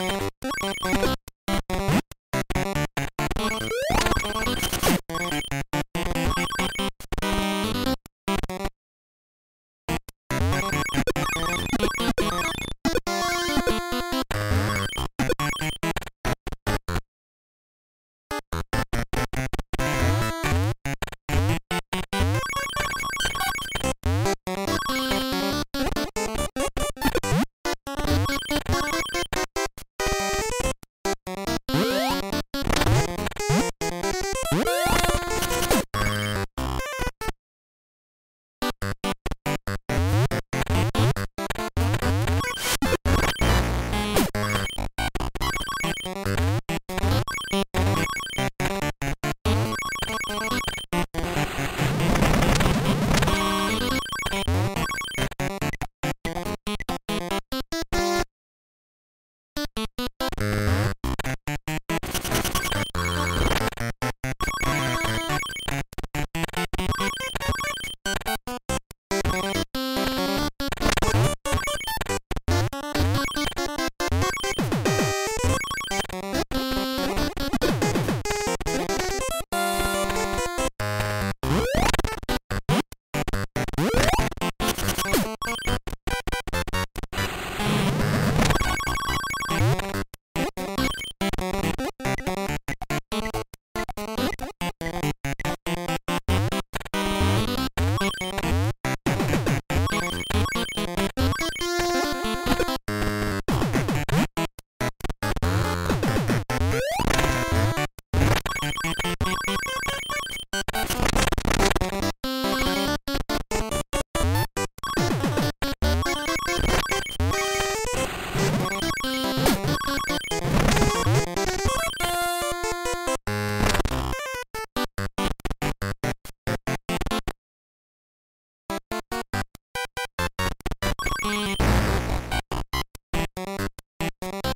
you Thank you.